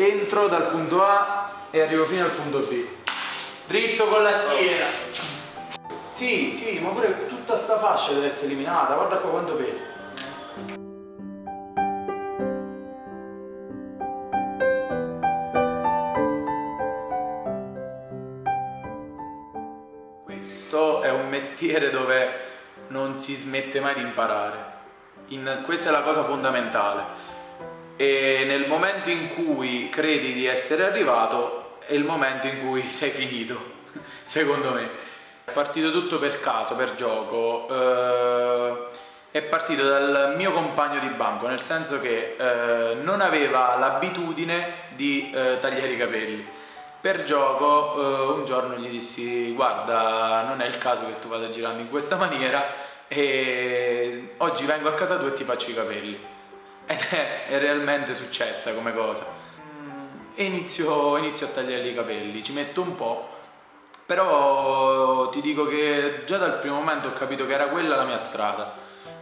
entro dal punto A e arrivo fino al punto B. Dritto con la schiena. Sì, sì, ma pure tutta sta fascia deve essere eliminata, guarda qua quanto pesa. Questo è un mestiere dove non si smette mai di imparare. In- questa è la cosa fondamentale. E nel momento in cui credi di essere arrivato è il momento in cui sei finito, secondo me. È partito tutto per caso, per gioco. eh, è partito dal mio compagno di banco, nel senso che eh, non aveva l'abitudine di eh, tagliare i capelli. Per gioco eh, un giorno gli dissi guarda non è il caso che tu vada girando in questa maniera e oggi vengo a casa tua e ti faccio i capelli. Ed è, è realmente successa come cosa. Mm, E inizio, inizio a tagliare i capelli, ci metto un po', però ti dico che già dal primo momento ho capito che era quella la mia strada,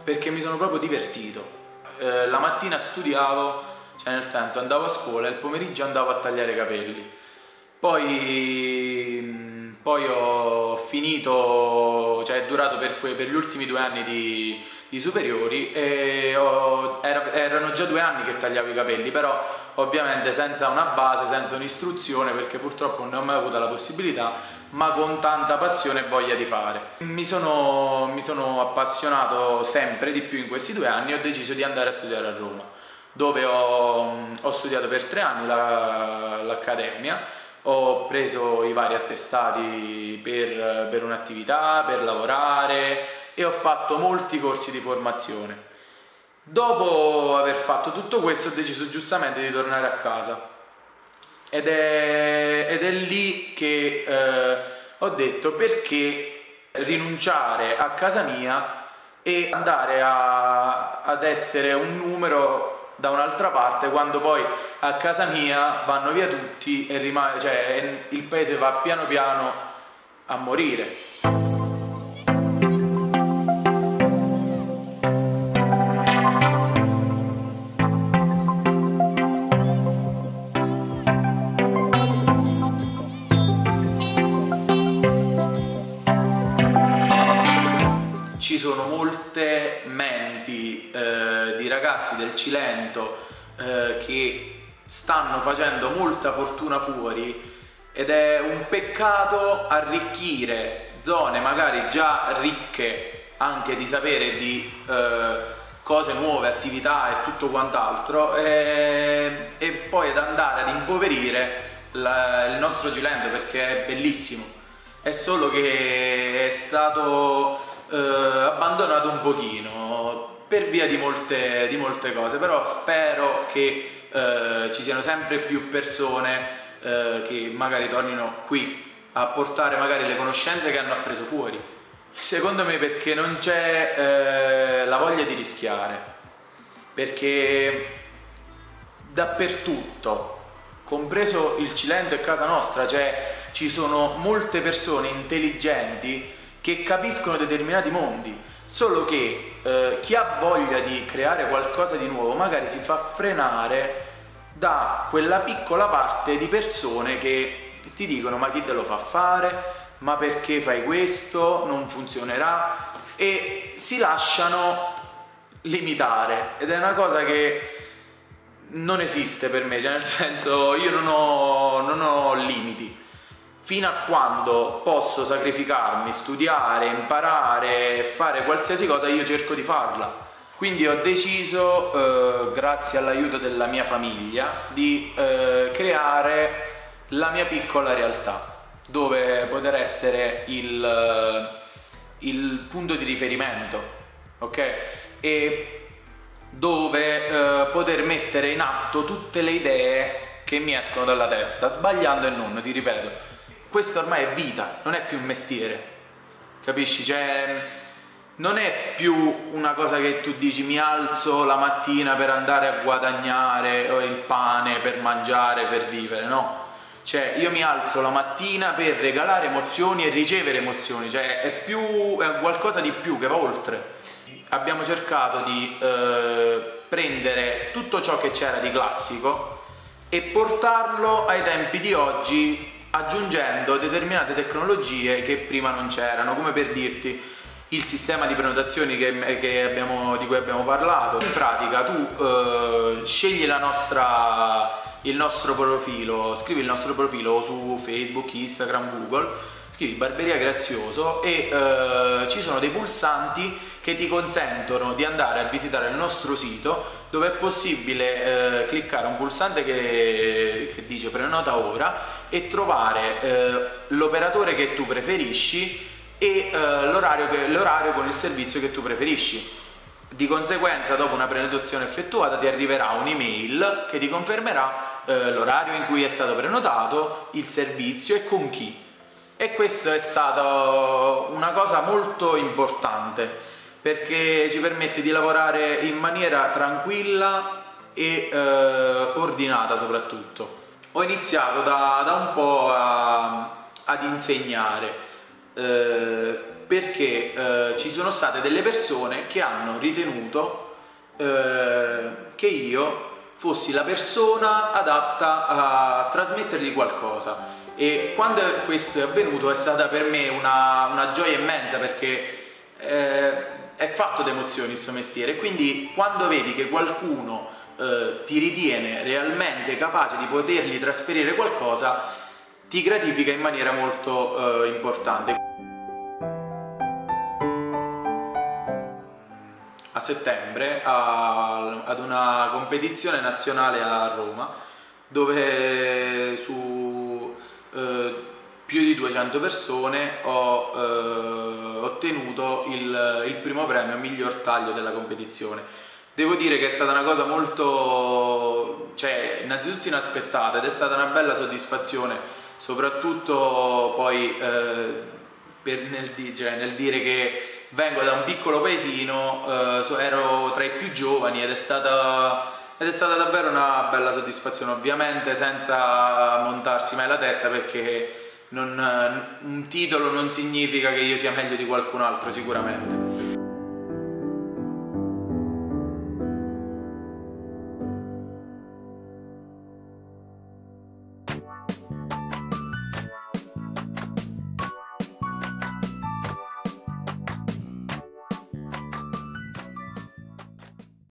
perché mi sono proprio divertito. Eh, la mattina studiavo, cioè nel senso andavo a scuola e il pomeriggio andavo a tagliare i capelli. Poi, mh, poi ho finito, cioè è durato per, per gli ultimi due anni di, di superiori e ho- era- erano già due anni che tagliavo i capelli, però ovviamente senza una base, senza un'istruzione, perché purtroppo non ne ho mai avuto la possibilità, ma con tanta passione e voglia di fare. Mi sono, mi sono appassionato sempre di più in questi due anni e ho deciso di andare a studiare a Roma, dove ho, ho studiato per tre anni la- l'accademia ho preso i vari attestati per, per un'attività, per lavorare e ho fatto molti corsi di formazione. Dopo aver fatto tutto questo ho deciso giustamente di tornare a casa ed è, ed è lì che eh, ho detto perché rinunciare a casa mia e andare a- ad essere un numero da un'altra parte quando poi a casa mia vanno via tutti e rimane, cioè, il paese va piano piano a morire. Sono molte menti eh, di ragazzi del Cilento eh, che stanno facendo molta fortuna fuori ed è un peccato arricchire zone magari già ricche anche di sapere di eh, cose nuove, attività e tutto quant'altro e, e poi ad andare ad impoverire la- il nostro Cilento perché è bellissimo. È solo che è stato eh, abbandonato un pochino per via di molte, di molte cose, però spero che eh, ci siano sempre più persone eh, che magari tornino qui a portare magari le conoscenze che hanno appreso fuori. Secondo me perché non c'è eh, la voglia di rischiare, perché dappertutto, compreso il Cilento e casa nostra, cioè ci sono molte persone intelligenti che capiscono determinati mondi, solo che eh, chi ha voglia di creare qualcosa di nuovo magari si fa frenare da quella piccola parte di persone che ti dicono ma chi te lo fa fare, ma perché fai questo, non funzionerà? E si lasciano limitare. Ed è una cosa che non esiste per me, cioè nel senso io non ho, non ho limiti. Fino a quando posso sacrificarmi, studiare, imparare, fare qualsiasi cosa, io cerco di farla. Quindi ho deciso, eh, grazie all'aiuto della mia famiglia, di eh, creare la mia piccola realtà, dove poter essere il, eh, il punto di riferimento, ok? E dove eh, poter mettere in atto tutte le idee che mi escono dalla testa, sbagliando e non, ti ripeto. Questa ormai è vita, non è più un mestiere. Capisci? Cioè, non è più una cosa che tu dici mi alzo la mattina per andare a guadagnare il pane per mangiare, per vivere, no. Cioè, io mi alzo la mattina per regalare emozioni e ricevere emozioni, cioè è più è qualcosa di più che va oltre abbiamo cercato di eh, prendere tutto ciò che c'era di classico e portarlo ai tempi di oggi aggiungendo determinate tecnologie che prima non c'erano, come per dirti il sistema di prenotazioni che, che abbiamo, di cui abbiamo parlato. In pratica tu eh, scegli nostra, il nostro profilo, scrivi il nostro profilo su Facebook, Instagram, Google, scrivi Barberia Grazioso e eh, ci sono dei pulsanti che ti consentono di andare a visitare il nostro sito dove è possibile eh, cliccare un pulsante che, che, dice prenota ora e trovare eh, l'operatore che tu preferisci e eh, l'orario con il servizio che tu preferisci. Di conseguenza, dopo una prenotazione effettuata, ti arriverà un'email che ti confermerà eh, l'orario in cui è stato prenotato, il servizio e con chi. E questa è stata una cosa molto importante perché ci permette di lavorare in maniera tranquilla e eh, ordinata soprattutto. Ho iniziato da, da un po' a, ad insegnare eh, perché eh, ci sono state delle persone che hanno ritenuto eh, che io fossi la persona adatta a trasmettergli qualcosa. E quando questo è avvenuto è stata per me una, una gioia immensa perché eh, è fatto di emozioni questo mestiere. Quindi quando vedi che qualcuno eh, ti ritiene realmente capace di potergli trasferire qualcosa ti gratifica in maniera molto eh, importante. a settembre a, ad una competizione nazionale a Roma dove su eh, più di 200 persone ho eh, ottenuto il, il, primo premio miglior taglio della competizione. Devo dire che è stata una cosa molto, cioè innanzitutto inaspettata ed è stata una bella soddisfazione, soprattutto poi eh, per, nel, cioè, nel dire che vengo da un piccolo paesino, eh, ero tra i più giovani ed è stata ed è stata davvero una bella soddisfazione, ovviamente senza montarsi mai la testa perché non, un titolo non significa che io sia meglio di qualcun altro sicuramente.